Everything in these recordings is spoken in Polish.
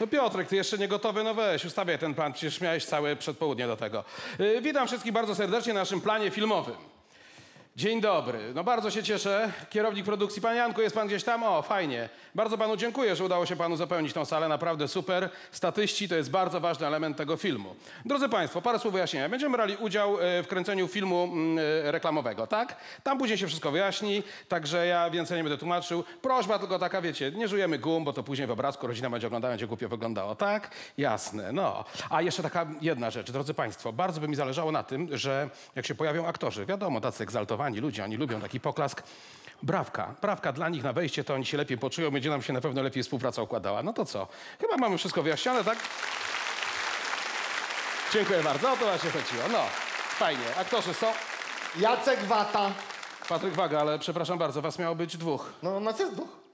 No Piotrek, ty jeszcze nie gotowy, no weź, ustawiaj ten plan, przecież miałeś całe przedpołudnie do tego. Yy, witam wszystkich bardzo serdecznie na naszym planie filmowym. Dzień dobry. No bardzo się cieszę. Kierownik produkcji, pan Janku, jest pan gdzieś tam? O, fajnie. Bardzo panu dziękuję, że udało się panu zapełnić tą salę. Naprawdę super. Statyści to jest bardzo ważny element tego filmu. Drodzy państwo, parę słów wyjaśnienia. Będziemy brali udział e, w kręceniu filmu mm, e, reklamowego, tak? Tam później się wszystko wyjaśni, także ja więcej nie będę tłumaczył. Prośba tylko taka, wiecie, nie żujemy gum, bo to później w obrazku rodzina będzie oglądała, będzie głupio wyglądało, tak? Jasne, no. A jeszcze taka jedna rzecz, drodzy państwo. Bardzo by mi zależało na tym, że jak się pojawią aktorzy, wiadomo, tacy egzaltowani ludzie, oni lubią taki poklask. Brawka, brawka dla nich na wejście, to oni się lepiej poczują, będzie nam się na pewno lepiej współpraca układała. No to co? Chyba mamy wszystko wyjaśnione, tak? Dziękuję bardzo, o to właśnie chodziło. No, fajnie. Aktorzy są. Jacek Wata. Patryk Waga, ale przepraszam bardzo, was miało być dwóch. No, nas jest dwóch.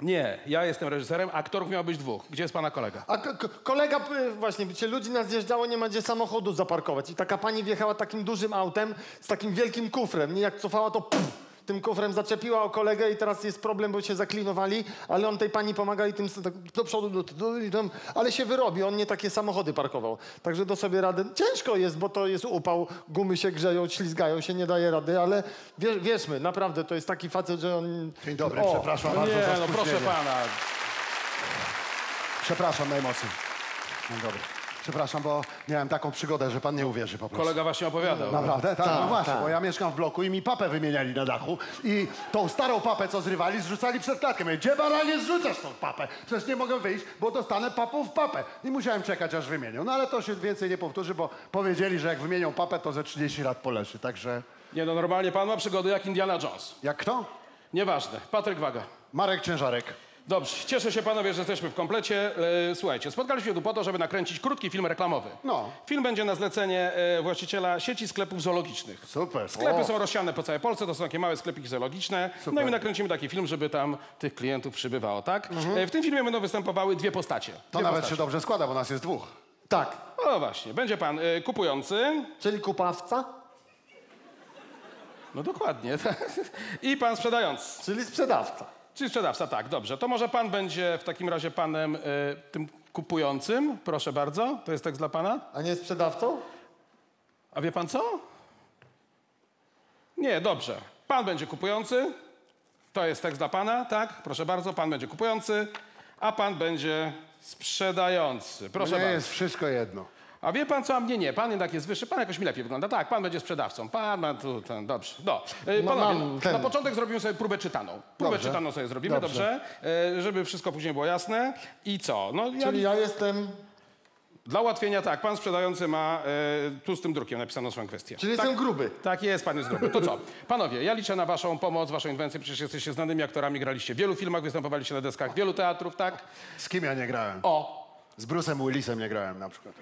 Nie, ja jestem reżyserem, aktorów miało być dwóch. Gdzie jest pana kolega? A kolega, właśnie, wiecie, ludzi nas zjeżdżało, nie ma gdzie samochodu zaparkować. I taka pani wjechała takim dużym autem z takim wielkim kufrem. Nie jak cofała, to pff, tym kufrem zaczepiła o kolegę i teraz jest problem, bo się zaklinowali, ale on tej pani pomaga i tym tak do przodu, do, ale się wyrobi, on nie takie samochody parkował. Także do sobie rady. Ciężko jest, bo to jest upał, gumy się grzeją, ślizgają się, nie daje rady, ale wiesz, wierzmy, naprawdę, to jest taki facet, że on... Dzień dobry, O, przepraszam No bardzo nie, za no proszę pana. Przepraszam najmocniej. Dzień dobry. Przepraszam, bo miałem taką przygodę, że pan nie uwierzy po prostu. Kolega właśnie opowiadał. Naprawdę? Tak, Tak, no właśnie, tak. bo ja mieszkam w bloku i mi papę wymieniali na dachu i tą starą papę, co zrywali, zrzucali przed klatkę. Mówię, gdzie baranie zrzucasz tą papę? Przecież nie mogę wyjść, bo dostanę papą w papę. I musiałem czekać, aż wymienią. No ale to się więcej nie powtórzy, bo powiedzieli, że jak wymienią papę, to ze 30 lat poleży. Także Nie no, normalnie pan ma przygody jak Indiana Jones. jak kto? Nieważne. Patryk Waga. Marek Ciężarek. Dobrze, cieszę się panowie, że jesteśmy w komplecie. E, Słuchajcie, spotkaliśmy się tu po to, żeby nakręcić krótki film reklamowy. No. Film będzie na zlecenie e, właściciela sieci sklepów zoologicznych. Super. Sklepy O. są rozsiane po całej Polsce, to są takie małe sklepiki zoologiczne. No i nakręcimy taki film, żeby tam tych klientów przybywało, tak? E, W tym filmie będą występowały dwie postacie. Mhm. To dwie nawet postacie. się dobrze składa, bo nas jest dwóch. Tak, No właśnie, będzie pan e, kupujący, czyli kupawca, no dokładnie, i pan sprzedający. czyli sprzedawca. Czyli sprzedawca, tak, dobrze. To może pan będzie w takim razie panem e, tym kupującym, proszę bardzo. To jest tekst dla pana. A nie sprzedawcą? A wie pan co? Nie, dobrze. Pan będzie kupujący. To jest tekst dla pana, tak? Proszę bardzo, pan będzie kupujący, a pan będzie sprzedający. Proszę Nie bardzo. jest wszystko jedno. A wie pan co? A mnie nie. Pan jednak jest wyższy, pan jakoś mi lepiej wygląda. Tak, pan będzie sprzedawcą. Pan ma tu ten, dobrze. No. E, No, Panowie, mam ten. na początek zrobimy sobie próbę czytaną. Próbę Dobrze. czytaną sobie zrobimy, dobrze? Dobrze. E, żeby wszystko później było jasne. I co? No, ja, Czyli ja jestem, Dla ułatwienia tak, pan sprzedający ma e, tu z tym drukiem napisaną swoją kwestię. czyli tak, jestem gruby. tak jest, pan jest gruby. To co? Panowie, ja liczę na waszą pomoc, waszą inwencję. Przecież jesteście znanymi aktorami, graliście w wielu filmach, występowaliście na deskach wielu teatrów, tak? Z kim ja nie grałem? O! Z Bruce'em Willisem nie grałem na przykład.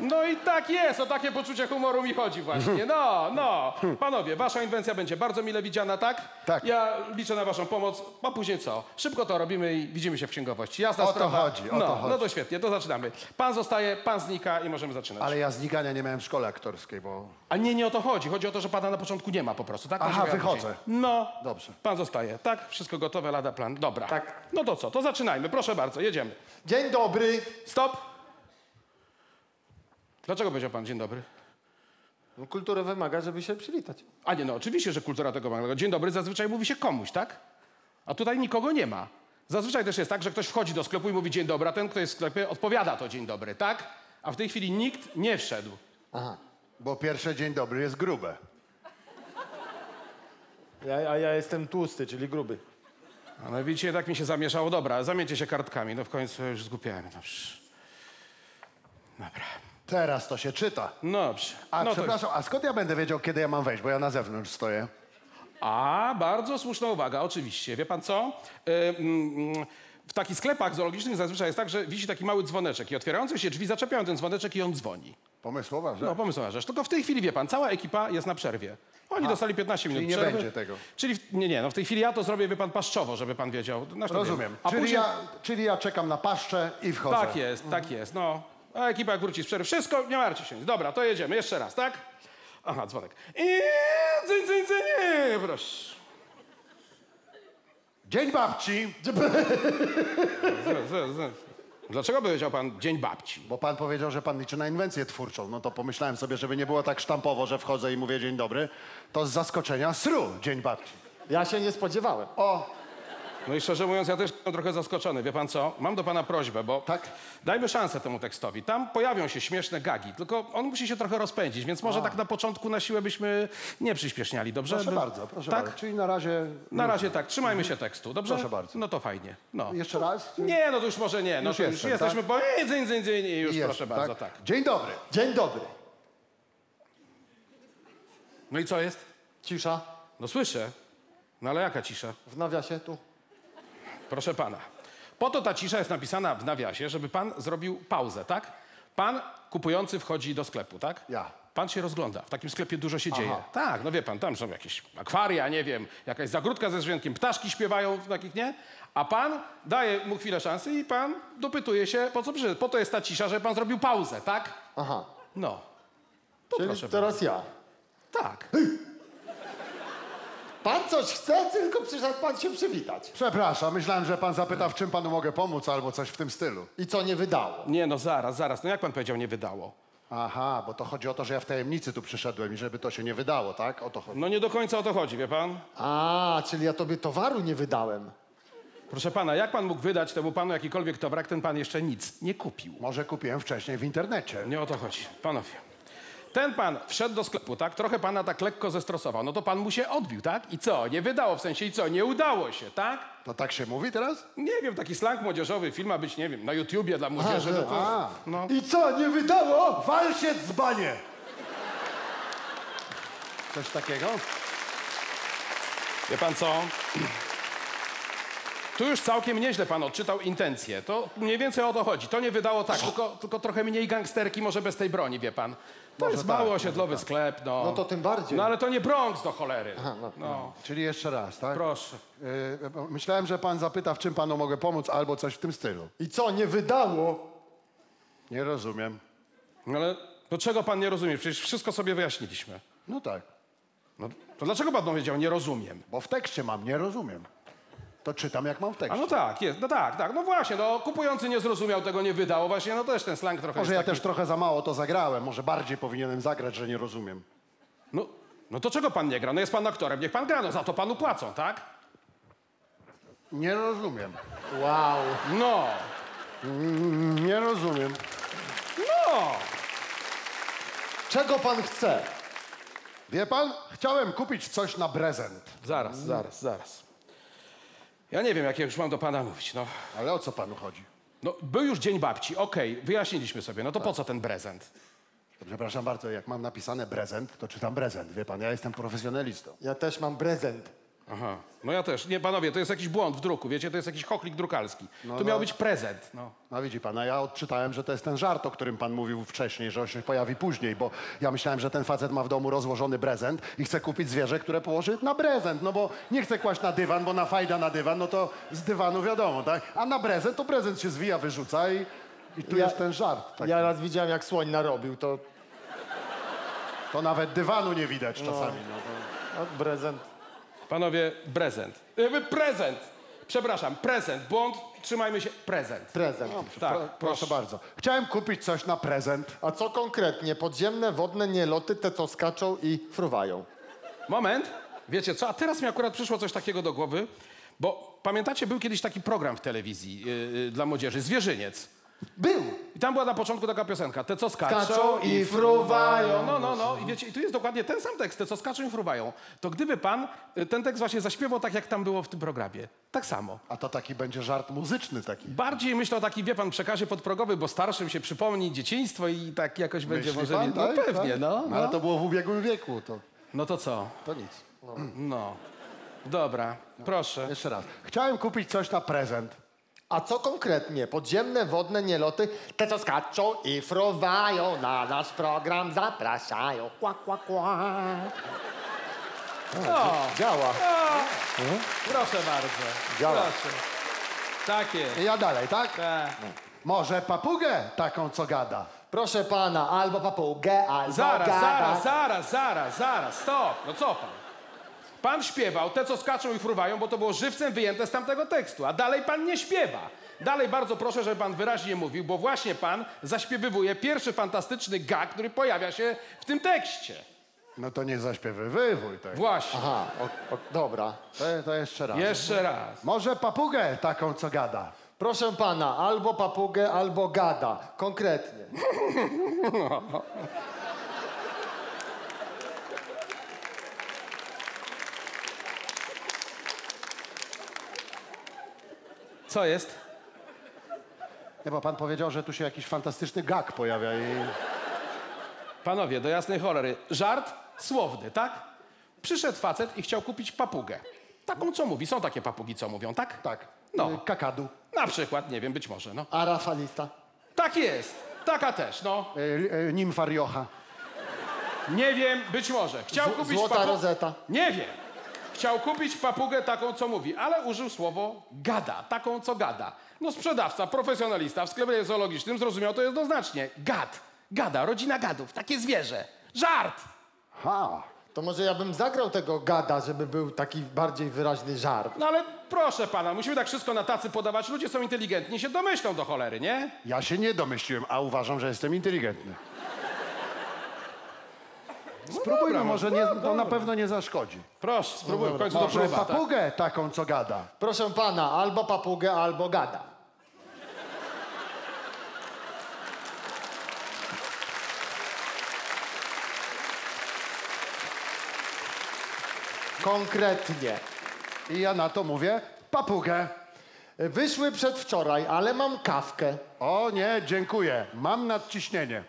No i tak jest, o takie poczucie humoru mi chodzi właśnie. No, no. Panowie, wasza inwencja będzie bardzo mile widziana, tak? Tak. Ja liczę na waszą pomoc, a później co? Szybko to robimy i widzimy się w księgowości. Jasna O to sprawa. chodzi, o no, to chodzi. No to świetnie, to zaczynamy. Pan zostaje, pan znika i możemy zaczynać. Ale ja znikania nie miałem w szkole aktorskiej, bo... A nie, nie o to chodzi. Chodzi o to, że pana na początku nie ma po prostu, tak? Aha, wychodzę. później. No. Dobrze. Pan zostaje, tak? Wszystko gotowe, lada plan. Dobra. Tak. No to co? To zaczynajmy. Proszę bardzo, jedziemy. Dzień dobry. Stop. Dlaczego powiedział pan dzień dobry? No, kultura wymaga, żeby się przywitać. A nie, no oczywiście, że kultura tego ma. Dzień dobry zazwyczaj mówi się komuś, tak? A tutaj nikogo nie ma. Zazwyczaj też jest tak, że ktoś wchodzi do sklepu i mówi dzień dobry, a ten, kto jest w sklepie, odpowiada to dzień dobry, tak? A w tej chwili nikt nie wszedł. Aha. Bo pierwsze dzień dobry jest grube. Ja, a ja jestem tłusty, czyli gruby. A no widzicie, tak mi się zamieszało. Dobra, zamieńcie się kartkami. No w końcu już zgupiałem. Dobrze. Dobra. Teraz to się czyta. No dobrze. A no to- przepraszam, a skąd ja będę wiedział, kiedy ja mam wejść? Bo ja na zewnątrz stoję. A, bardzo słuszna uwaga, oczywiście. Wie pan co? Y, mm, w takich sklepach zoologicznych zazwyczaj jest tak, że wisi taki mały dzwoneczek i otwierające się drzwi zaczepiają ten dzwoneczek i on dzwoni. Pomysłowa, że? No, pomysłowa rzecz. Tylko w tej chwili, wie pan, cała ekipa jest na przerwie. Oni dostali 15 minut czyli nie przerwy. będzie tego. Czyli, w, nie, nie, no w tej chwili ja to zrobię, wie pan, paszczowo, żeby pan wiedział. To Rozumiem. A czyli, później... ja, czyli ja czekam na paszczę i wchodzę. Tak jest, tak jest, no. A ekipa jak wróci z przerwy, wszystko, nie martwcie się. Dobra, to jedziemy, jeszcze raz, tak? Aha, dzwonek. I cyń, cyń, nie, proszę. Dzień babci. Dlaczego powiedział pan Dzień Babci? Bo pan powiedział, że pan liczy na inwencję twórczą. No to pomyślałem sobie, żeby nie było tak sztampowo, że wchodzę i mówię dzień dobry, to z zaskoczenia sru, dzień babci. Ja się nie spodziewałem. O, No i szczerze mówiąc, ja też jestem trochę zaskoczony. Wie pan co? Mam do pana prośbę, bo Tak? dajmy szansę temu tekstowi. Tam pojawią się śmieszne gagi, tylko on musi się trochę rozpędzić, więc może tak na początku na siłę byśmy nie przyśpieszniali, dobrze? proszę By- bardzo, proszę tak? bardzo. Czyli na razie... Na razie tak, trzymajmy się tekstu, dobrze? Proszę bardzo. No to fajnie. No. Jeszcze raz? Nie, no to już może nie. No Już to już jestem, jesteśmy, bo dzień, dzień, dzień i już Jest, proszę bardzo, tak. Dzień dobry. Dzień dobry. No i co jest? Cisza. No słyszę. No ale jaka cisza? W nawiasie tu. Proszę pana. Po to ta cisza jest napisana w nawiasie, żeby pan zrobił pauzę, tak? Pan kupujący wchodzi do sklepu, tak? Ja. Pan się rozgląda. W takim sklepie dużo się dzieje. Tak, no wie pan, tam są jakieś akwaria, nie wiem, jakaś zagródka ze zwierzętkiem, ptaszki śpiewają w takich, nie? A pan daje mu chwilę szansy i pan dopytuje się, po co przyszedł. Po to jest ta cisza, żeby pan zrobił pauzę, tak? Aha. No. Czyli proszę teraz ja. Tak. Pan coś chce, tylko przyszedł pan się przywitać. Przepraszam, myślałem, że pan zapyta, w czym panu mogę pomóc, albo coś w tym stylu. I co nie wydało? Nie, no zaraz, zaraz. No jak pan powiedział, nie wydało? Aha, bo to chodzi o to, że ja w tajemnicy tu przyszedłem i żeby to się nie wydało, tak? O to chodzi. No nie do końca o to chodzi, wie pan? A, czyli ja tobie towaru nie wydałem. Proszę pana, jak pan mógł wydać temu panu jakikolwiek towar, jak ten pan jeszcze nic nie kupił? Może kupiłem wcześniej w internecie. Nie o to chodzi. Panowie, ten pan wszedł do sklepu, tak? Trochę pana tak lekko zestresował. No to pan mu się odbił, tak? I co? Nie wydało, w sensie i co? Nie udało się, tak? To tak się mówi teraz? Nie wiem, taki slang młodzieżowy, film ma być, nie wiem, na YouTubie dla młodzieży. No to, A. no. I co, nie wydało? Wal się dzbanie! Coś takiego? Wie pan co? Tu już całkiem nieźle pan odczytał intencje. To mniej więcej o to chodzi. To nie wydało tak, tylko, tylko trochę mniej gangsterki, może bez tej broni, wie pan. To Może jest tak, mały może osiedlowy sklep, no. No to tym bardziej. No ale to nie Bronx do cholery. no. Czyli jeszcze raz, tak? Proszę. Yy, bo myślałem, że pan zapyta, w czym panu mogę pomóc, albo coś w tym stylu. I co, nie wydało? Nie rozumiem. No ale to czego pan nie rozumie? Przecież wszystko sobie wyjaśniliśmy. No tak, No, to dlaczego pan powiedział nie rozumiem? bo w tekście mam, nie rozumiem. To czytam, jak mam w A tekście. no tak, jest, no tak, tak, no właśnie, no kupujący nie zrozumiał, tego nie wydał, właśnie, no też ten slang trochę Może ja taki... też trochę za mało to zagrałem, może bardziej powinienem zagrać, że nie rozumiem. No, no to czego pan nie gra? No jest pan aktorem, niech pan gra, no za to panu płacą, tak? Nie rozumiem. Wow. No, Nie rozumiem. no. Czego pan chce? Wie pan, chciałem kupić coś na prezent. Zaraz, Mm. zaraz, zaraz. Ja nie wiem, jak ja już mam do pana mówić, no. Ale o co panu chodzi? No, był już Dzień Babci, okej, wyjaśniliśmy sobie, no to po co ten prezent? Przepraszam bardzo, jak mam napisane prezent, to czytam prezent. Wie pan, ja jestem profesjonalistą. Ja też mam prezent. Aha, no ja też. Nie, panowie, to jest jakiś błąd w druku, wiecie, to jest jakiś choklik drukarski. tu no. miał być prezent, no. No widzi pan, a ja odczytałem, że to jest ten żart, o którym pan mówił wcześniej, że on się pojawi później, bo ja myślałem, że ten facet ma w domu rozłożony prezent i chce kupić zwierzę, które położy na prezent, no bo nie chce kłaść na dywan, bo na fajda na dywan, no to z dywanu wiadomo, tak? A na prezent to prezent się zwija, wyrzuca i, i tu Ja- jest ten żart. Tak. Ja raz widziałem, jak słoń narobił, to... To nawet dywanu nie widać czasami. No to... A, prezent. Panowie, prezent. Yy, prezent! Przepraszam, prezent, błąd, trzymajmy się, prezent. Prezent. Tak, Pro, proszę bardzo. Chciałem kupić coś na prezent. A co konkretnie? Podziemne, wodne nieloty, te co skaczą i fruwają. Moment, wiecie co, a teraz mi akurat przyszło coś takiego do głowy, bo pamiętacie, był kiedyś taki program w telewizji yy, dla młodzieży, Zwierzyniec. Był! I tam była na początku taka piosenka, te co skaczą, Skaczą i fruwają. No, no, no. I wiecie, i tu jest dokładnie ten sam tekst, te co skaczą i fruwają. To gdyby pan y, ten tekst właśnie zaśpiewał tak, jak tam było w tym programie. Tak samo. A to taki będzie żart muzyczny taki. Bardziej myślę o takim, wie pan, przekazie podprogowy, bo starszym się przypomni dzieciństwo i tak jakoś będzie Myśli może... pan, nie- no tak, pewnie, tak? no, Ale no. to było w ubiegłym wieku, to, No to co? to nic. No. Dobra, proszę. Jeszcze raz. Chciałem kupić coś na prezent. A co konkretnie? Podziemne, wodne nieloty, te co skaczą i fruwają, na nasz program zapraszają. Kła, kła, kła. O, Działa. proszę bardzo. Działa. Proszę. Tak jest. I ja dalej, tak? Tak. Może papugę taką, co gada. Proszę pana, albo papugę, albo Zaraz, gada. zaraz, zaraz, zaraz, zaraz, stop. No co pan? Pan śpiewał te, co skaczą i fruwają, bo to było żywcem wyjęte z tamtego tekstu, a dalej pan nie śpiewa. Dalej bardzo proszę, żeby pan wyraźnie mówił, bo właśnie pan zaśpiewywuje pierwszy fantastyczny gag, który pojawia się w tym tekście. No to nie zaśpiewywuj tak. Właśnie. Aha, o, o, dobra. To, to jeszcze raz. Jeszcze raz. Może papugę taką, co gada. Proszę pana, albo papugę, albo gada. Konkretnie. Co jest? Nie, bo pan powiedział, że tu się jakiś fantastyczny gag pojawia i... Panowie, do jasnej cholery. Żart słowny, tak? Przyszedł facet i chciał kupić papugę. Taką, co mówi. Są takie papugi, co mówią, tak? Tak. No. Y, Kakadu. Na przykład, nie wiem, być może, no. A rafalista? Tak jest. Taka też, no. Y, y, Nimfa Rioja. Nie wiem, być może. Chciał Z- kupić złota rozeta. Nie wiem. Chciał kupić papugę taką, co mówi, ale użył słowo gada, taką, co gada. No sprzedawca, profesjonalista w sklepie zoologicznym zrozumiał to jednoznacznie. Gad, gada, rodzina gadów, takie zwierzę. Żart! Ha! To może ja bym zagrał tego gada, żeby był taki bardziej wyraźny żart. No ale proszę pana, musimy tak wszystko na tacy podawać. Ludzie są inteligentni, się domyślą do cholery, nie? Ja się nie domyśliłem, a uważam, że jestem inteligentny. Spróbujmy, dobra, może no nie, dobra. to na pewno nie zaszkodzi. Proszę, spróbuj, w końcu to Może próba, tak? papugę taką, co gada. Proszę pana, albo papugę, albo gada. Konkretnie. I ja na to mówię papugę. Wyszły przedwczoraj, ale mam kawkę. O nie, dziękuję. Mam nadciśnienie.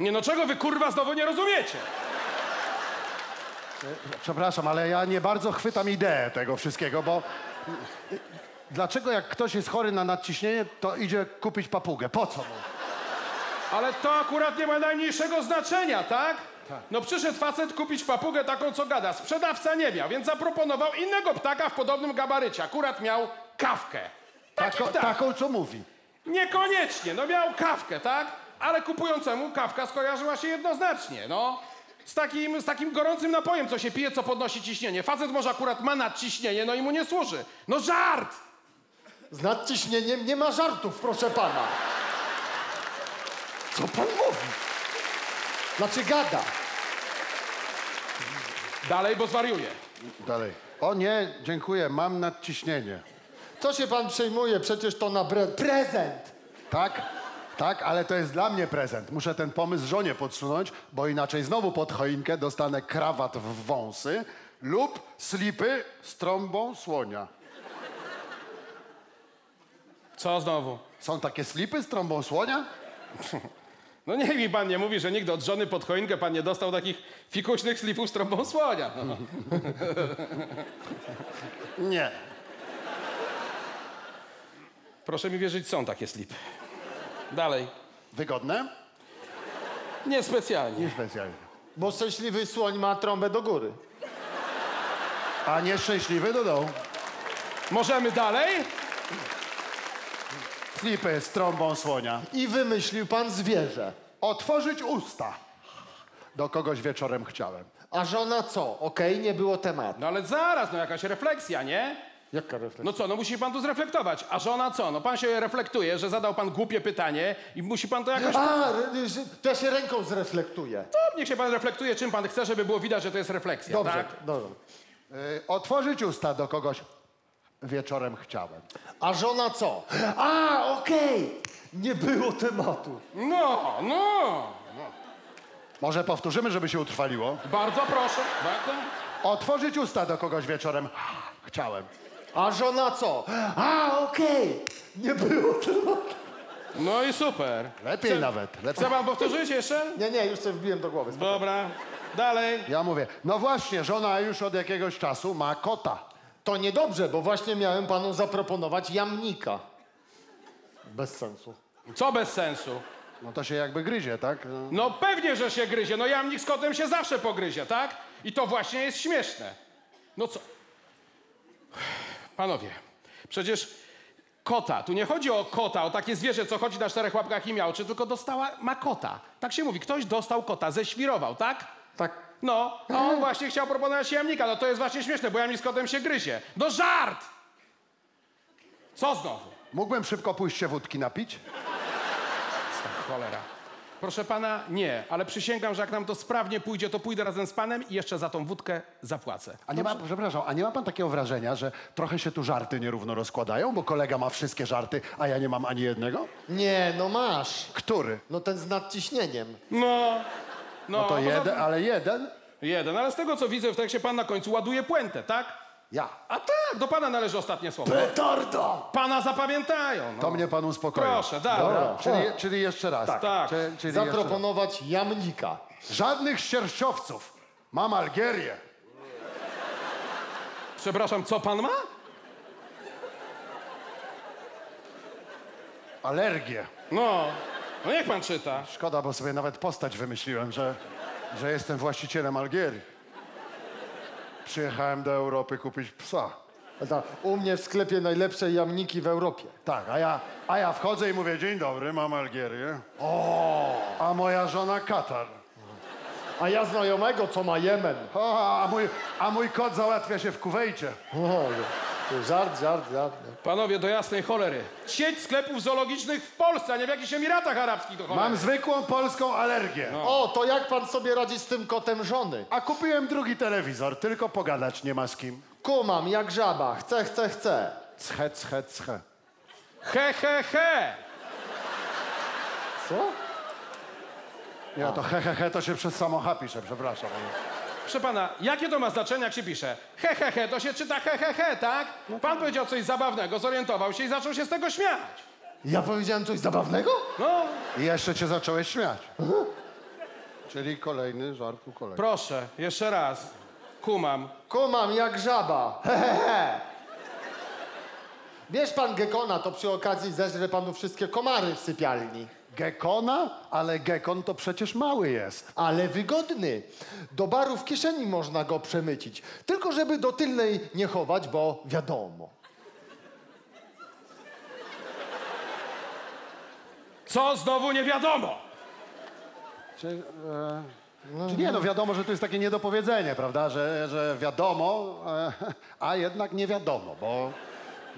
Nie no, czego wy kurwa znowu nie rozumiecie? Przepraszam, ale ja nie bardzo chwytam ideę tego wszystkiego, bo dlaczego jak ktoś jest chory na nadciśnienie, to idzie kupić papugę? Po co mu? Ale to akurat nie ma najmniejszego znaczenia, tak? No przyszedł facet kupić papugę taką, co gada. Sprzedawca nie miał, więc zaproponował innego ptaka w podobnym gabarycie. Akurat miał kawkę. Taki Tako, ptak. taką, co mówi. Niekoniecznie, no miał kawkę, tak? Ale kupującemu kawka skojarzyła się jednoznacznie, no. Z takim, z takim gorącym napojem, co się pije, co podnosi ciśnienie. Facet może akurat ma nadciśnienie, no i mu nie służy. No żart! Z nadciśnieniem nie ma żartów, proszę pana. Co pan mówi? Znaczy gada. Dalej, bo zwariuje. Dalej. O nie, dziękuję, mam nadciśnienie. Co się pan przejmuje? Przecież to na bre... prezent. Tak? Tak, ale to jest dla mnie prezent. Muszę ten pomysł żonie podsunąć, bo inaczej znowu pod choinkę dostanę krawat w wąsy lub slipy z trąbą słonia. Co znowu? Są takie slipy z trąbą słonia? No niech mi pan nie mówi, że nigdy od żony pod choinkę pan nie dostał takich fikuśnych slipów z trąbą słonia. No. Nie. Proszę mi wierzyć, są takie slipy. Dalej. Wygodne? Niespecjalnie. Niespecjalnie. Bo szczęśliwy słoń ma trąbę do góry. A nieszczęśliwy do dołu. Możemy dalej? Slipy z trąbą słonia. I wymyślił pan zwierzę. Otworzyć usta. Do kogoś wieczorem chciałem. A żona co? Okej, nie było tematu. No ale zaraz, no jakaś refleksja, nie? Jaka refleksja? No co, no musi pan tu zreflektować. A żona co? No pan się reflektuje, że zadał pan głupie pytanie i musi pan to jakoś... A, że- to ja się ręką zreflektuję. Niech się pan reflektuje, czym pan chce, żeby było widać, że to jest refleksja, Dobrze, tak? dobrze. Y, otworzyć usta do kogoś wieczorem chciałem. A żona co? A, okej. Nie było tematu. No, no. Może powtórzymy, żeby się utrwaliło. Bardzo proszę. Bardzo. Otworzyć usta do kogoś wieczorem chciałem. A żona co? A, okej. Nie było tematu. No i super. Lepiej Chce- nawet. Lepiej. Chce pan powtórzyć jeszcze? Nie, nie, już sobie wbiłem do głowy. Dobra. Dalej. Ja mówię, no właśnie, żona już od jakiegoś czasu ma kota. To niedobrze, bo właśnie miałem panu zaproponować jamnika. Bez sensu. Co bez sensu? No to się jakby gryzie, tak? No. No pewnie, że się gryzie. No jamnik z kotem się zawsze pogryzie, tak? I to właśnie jest śmieszne. No co? Panowie, przecież kota, tu nie chodzi o kota, o takie zwierzę, co chodzi na czterech łapkach i miał, czy tylko dostała, ma kota. Tak się mówi, ktoś dostał kota, ześwirował, tak? Tak, No, a on właśnie chciał proponować jamnika. No to jest właśnie śmieszne, bo jamnik z kotem się gryzie. No żart! Co znowu? Mógłbym szybko pójść się wódki napić? Ach, Cholera. Proszę pana, nie, ale przysięgam, że jak nam to sprawnie pójdzie, to pójdę razem z panem i jeszcze za tą wódkę zapłacę. A nie ma, przepraszam, a nie ma pan takiego wrażenia, że trochę się tu żarty nierówno rozkładają, bo kolega ma wszystkie żarty, a ja nie mam ani jednego? Nie, no masz. Który? No ten z nadciśnieniem. No, no, No to poza jeden, tym- ale jeden? Jeden, ale z tego co widzę w tekście pan na końcu ładuje puentę, tak? Ja. A tak, do pana należy ostatnie słowo. Petardo! Pana zapamiętają. No. To mnie pan uspokoi. Proszę, dawaj. Dobra, czyli, czyli jeszcze raz. Tak. Czy, czyli jeszcze. Zaproponować jamnika. Żadnych ścierszczowców. Mam Algierię. Przepraszam, co pan ma? Alergię. No, no niech pan czyta. Szkoda, bo sobie nawet postać wymyśliłem, że, że jestem właścicielem Algierii. Przyjechałem do Europy kupić psa. Ta, U mnie w sklepie najlepsze jamniki w Europie. Tak, a ja, a ja wchodzę i mówię, dzień dobry, mam Algierię. O, a moja żona Katar. A ja znajomego, co ma Jemen. O, a, mój, a mój kot załatwia się w Kuwejcie. O, żart, żart, żart. Panowie, do jasnej cholery. Sieć sklepów zoologicznych w Polsce, a nie w jakichś Emiratach Arabskich, cholery. Mam zwykłą polską alergię. O, to jak pan sobie radzi z tym kotem żony? A kupiłem drugi telewizor, tylko pogadać nie ma z kim. Kumam, jak żaba. Chcę, chcę, chcę. Cze, cze, cze. He, he, he. Co? Ja to he, he, he, to się przez samo H pisze, przepraszam. Proszę pana, jakie to ma znaczenie, jak się pisze? He, he, he, to się czyta he, he, he, tak? Pan powiedział coś zabawnego, zorientował się i zaczął się z tego śmiać. Ja powiedziałem coś zabawnego? No, I jeszcze cię zacząłeś śmiać. Czyli kolejny żart u kolegi. proszę, jeszcze raz. Kumam. Kumam, jak żaba. He, he, he. Bierz pan gekona, to przy okazji zeżre panu wszystkie komary w sypialni. Gekona? Ale gekon to przecież mały jest. Ale wygodny. Do baru w kieszeni można go przemycić. Tylko żeby do tylnej nie chować, bo wiadomo. Co znowu nie wiadomo? Czy, e, czy nie, no wiadomo, że to jest takie niedopowiedzenie, prawda? Że, że wiadomo, e, a jednak nie wiadomo, bo...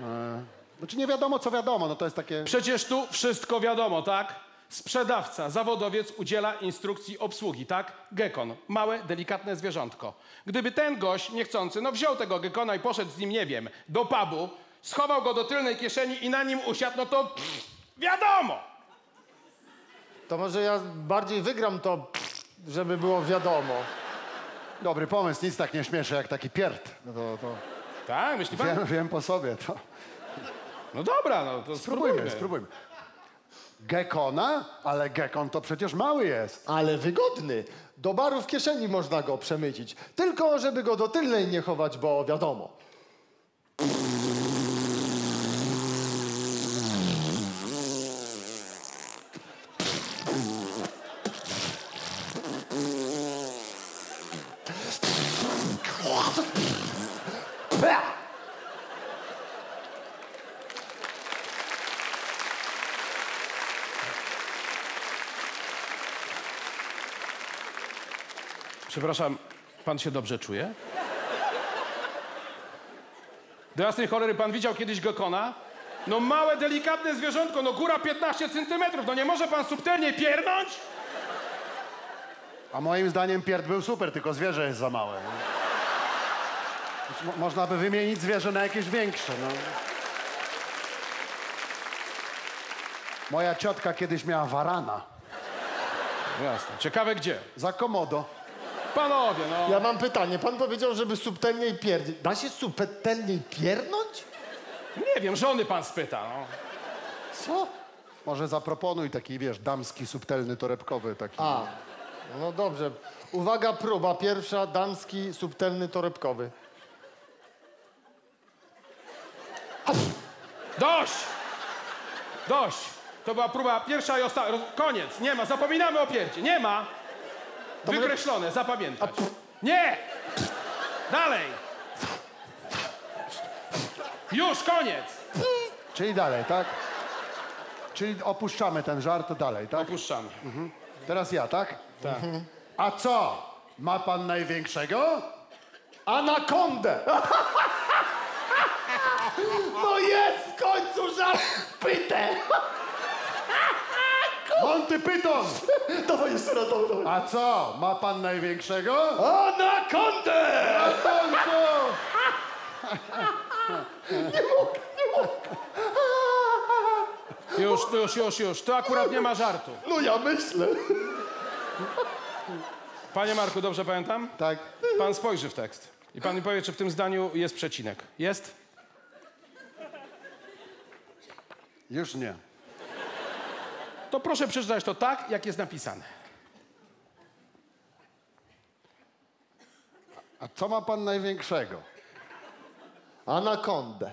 E, znaczy nie wiadomo, co wiadomo, no to jest takie... Przecież tu wszystko wiadomo, tak? Sprzedawca, zawodowiec udziela instrukcji obsługi, tak? Gekon, małe, delikatne zwierzątko. Gdyby ten gość niechcący, no wziął tego gekona i poszedł z nim, nie wiem, do pubu, schował go do tylnej kieszeni i na nim usiadł, no to pff, wiadomo! To może ja bardziej wygram to, żeby było wiadomo. Dobry pomysł, nic tak nie śmieszy jak taki pierd. No to, to Tak, myśli pan? wiem, wiem po sobie, to... No dobra, no to Spróbujmy, spróbujmy. spróbujmy. Gekona? Ale gekon to przecież mały jest. Ale wygodny. Do baru w kieszeni można go przemycić. Tylko żeby go do tylnej nie chować, bo wiadomo. Przepraszam, pan się dobrze czuje? Do jasnej cholery, pan widział kiedyś gekona? No małe, delikatne zwierzątko, no góra 15 centymetrów, no nie może pan subtelnie piernąć? A moim zdaniem pierd był super, tylko zwierzę jest za małe. No. Znaczy, mo- Można by wymienić zwierzę na jakieś większe. No. Moja ciotka kiedyś miała warana Jasne. Ciekawe gdzie? za komodo. Panowie, no. Ja mam pytanie. Pan powiedział, żeby subtelniej pierdzić. Da się subtelniej piernąć? Nie wiem, żony pan spyta, no. Co? Może zaproponuj taki, wiesz, damski, subtelny, torebkowy taki. A, no dobrze. Uwaga, próba pierwsza, damski, subtelny, torebkowy. Dość! Dość! To była próba pierwsza i ostatnia. Koniec, nie ma, zapominamy o pierdzie, nie ma. Wykreślone, zapamiętać. Nie! Dalej! Już, koniec! Czyli dalej, tak? Czyli opuszczamy ten żart dalej, tak? Opuszczamy. Teraz ja, tak? Tak. A co? Ma pan największego? Anakondę! No jest w końcu żart pytę! Monty Python! Dawaj jeszcze raz, dawaj, dawaj. A co? Ma pan największego? Anakondę! Tonku! Już, już, już, już. To akurat nie ma żartu. No ja myślę. Panie Marku, dobrze pamiętam? Tak. Pan spojrzy w tekst i pan mi powie, czy w tym zdaniu jest przecinek. Jest? Już nie. To proszę przeczytać to tak, jak jest napisane. A co ma pan największego? Anakondę.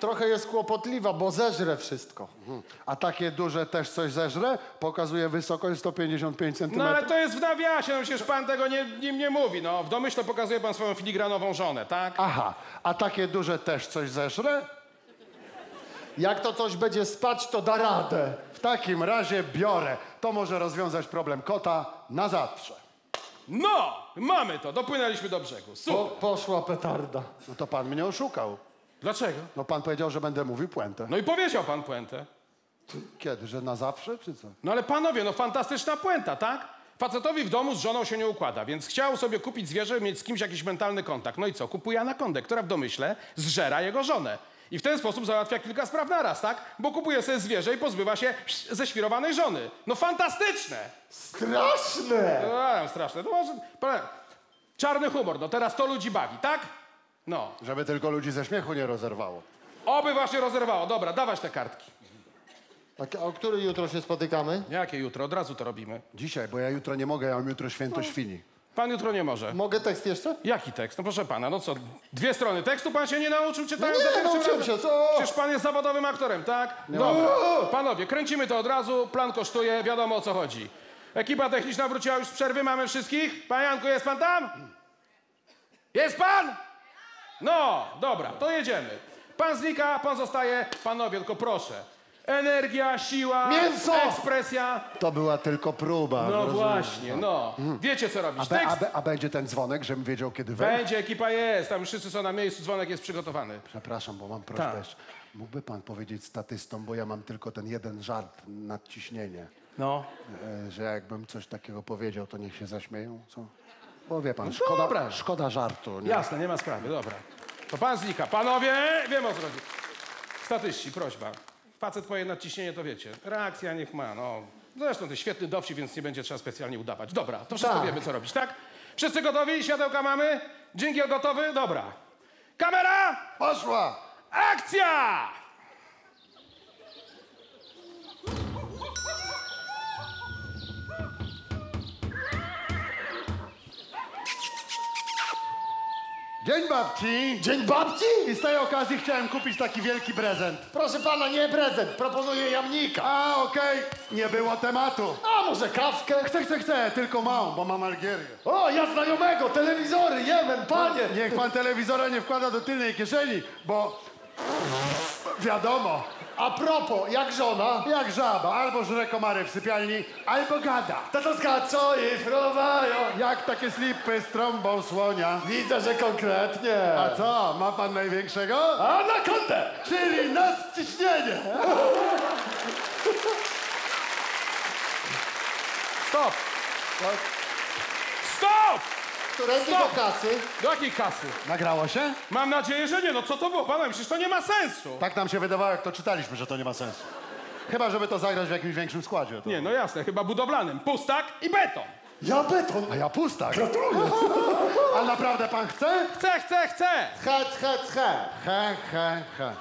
Trochę jest kłopotliwa, bo zeżre wszystko. A takie duże też coś zeżre? Pokazuje wysokość 155 cm. No ale to jest w nawiasie, no przecież pan tego nie, nie, nie mówi. No, w domyśle pokazuje pan swoją filigranową żonę, tak? Aha, a takie duże też coś zeżre? Jak to coś będzie spać, to da radę. W takim razie biorę. To może rozwiązać problem kota na zawsze. No, mamy to, dopłynęliśmy do brzegu. Po, Super. poszła petarda. No to pan mnie oszukał. Dlaczego? No pan powiedział, że będę mówił puentę. No i powiedział pan puentę. Kiedy? Że na zawsze, czy co? No ale panowie, no fantastyczna puenta, tak? Facetowi w domu z żoną się nie układa, więc chciał sobie kupić zwierzę, mieć z kimś jakiś mentalny kontakt. No i co? Kupuje anakondę, która w domyśle zżera jego żonę. I w ten sposób załatwia kilka spraw naraz, tak? Bo kupuje sobie zwierzę i pozbywa się ześwirowanej żony. No fantastyczne! Straszne! No, a, straszne. To może... Czarny humor, no teraz to ludzi bawi, tak? No. Żeby tylko ludzi ze śmiechu nie rozerwało. Oby właśnie rozerwało. Dobra, dawać te kartki. A, o który jutro się spotykamy? Jakie jutro? Od razu to robimy. Dzisiaj, bo ja jutro nie mogę, ja mam jutro święto świni. Pan jutro nie może. Mogę tekst jeszcze? Jaki tekst? No proszę pana, no co, dwie strony tekstu pan się nie nauczył czytając No nie, za pierwszym nauczyłem razem? się, co? Przecież pan jest zawodowym aktorem, tak? Dobra. Panowie, kręcimy to od razu, plan kosztuje, wiadomo o co chodzi. Ekipa techniczna wróciła już z przerwy, mamy wszystkich? Panie Janku, jest pan tam? Jest pan? No, dobra, to jedziemy. Pan znika, pan zostaje. Panowie, tylko proszę. Energia, siła, Mięso! ekspresja. To była tylko próba. No rozumiem. właśnie, no. Wiecie co A, robić. be, a, Tekst be, a będzie ten dzwonek, żebym wiedział, kiedy wejść? będzie, ekipa jest, tam już wszyscy są na miejscu, dzwonek jest przygotowany. Przepraszam, bo mam prośbę Tak. jeszcze. Mógłby pan powiedzieć statystom, bo ja mam tylko ten jeden żart, nadciśnienie, No. e, że jakbym coś takiego powiedział, to niech się zaśmieją, co? Bo wie pan, szkoda, No dobra. szkoda żartu. Nie? Jasne, nie ma sprawy, dobra. To pan znika. Panowie, wiem o co chodzi. Statyści, prośba. Facet twoje nadciśnienie to wiecie. Reakcja niech ma, no. Zresztą to jest świetny dowcip, więc nie będzie trzeba specjalnie udawać. Dobra, to wszystko Tak. wiemy, co robić, tak? Wszyscy gotowi? Światełka mamy? Dżingiel gotowy? Dobra. Kamera! Poszła! Akcja! Dzień babci! Dzień babci? I z tej okazji chciałem kupić taki wielki prezent. Proszę pana, nie prezent, proponuję jamnika. A, okej, nie było tematu. A może kawkę? Chcę, chcę, chcę, tylko małą, bo mam Algierię. O, ja znajomego, telewizory, Jemen, panie. Niech pan telewizora nie wkłada do tylnej kieszeni, bo wiadomo, A propos, jak żona? jak żaba, albo żre komary w sypialni, albo gada. Tato skaczą i fruwają. Jak takie slipy z trąbą słonia. Widzę, że konkretnie. A co, ma pan największego? A na kątę! Czyli nadciśnienie. Stop! Stop! Którędy do Stop! kasy? Do jakiej kasy? Nagrało się? Mam nadzieję, że nie. No co to było, panowie? Przecież to nie ma sensu. Tak nam się wydawało, jak to czytaliśmy, że to nie ma sensu. Chyba, żeby to zagrać w jakimś większym składzie. To. Nie, no jasne, chyba budowlanym. Pustak i beton. Ja beton. A ja pustak. Gratuluję. A naprawdę pan chce? Chcę, chcę, chcę! Hec, hec, he. He, he, he.